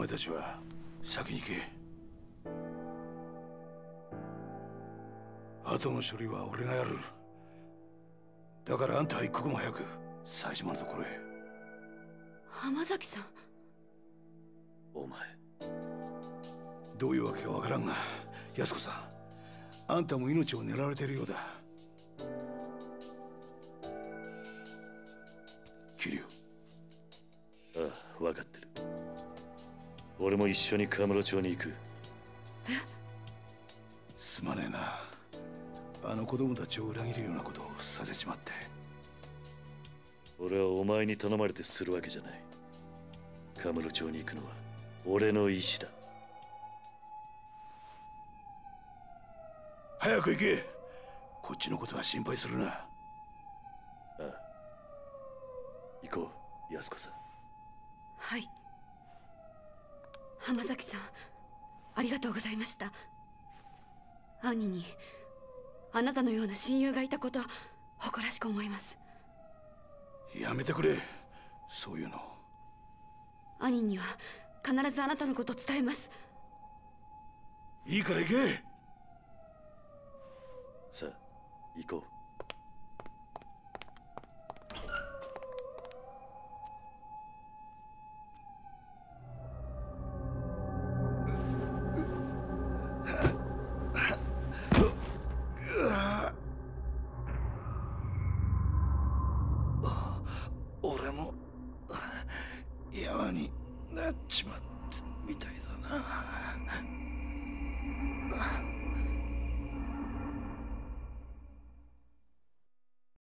前たちは先に行け。後の処理は俺がやる。だからあんたは一刻も早く冴島のところへ浜崎さん。お前。どういうわけかわからんが安子さん。あんたも命を狙われているようだ。桐生。ああ分かってる俺も一緒にカムロ町に行く。すまねえな。あの子供たちを裏切るようなことをさせちまって。俺はお前に頼まれてするわけじゃない。カムロ町に行くのは俺の意志だ。早く行け。こっちのことは心配するな。ああ。行こう安子さん。はい浜崎さんありがとうございました。兄にあなたのような親友がいたこと誇らしく思います。やめてくれ。そういうの。兄には必ずあなたのこと伝えます。いいから行け。さあ行こ俺も山になっちまった。